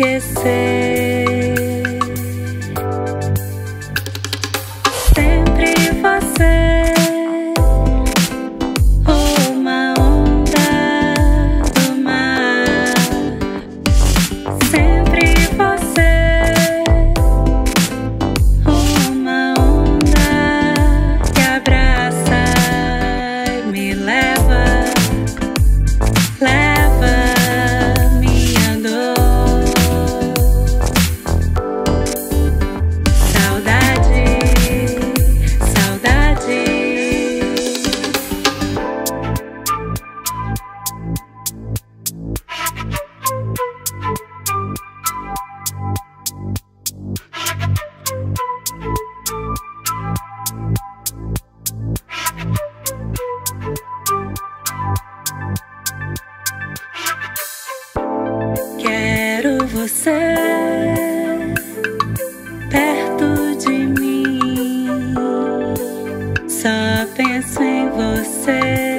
que. você perto de mim. Só penso em você.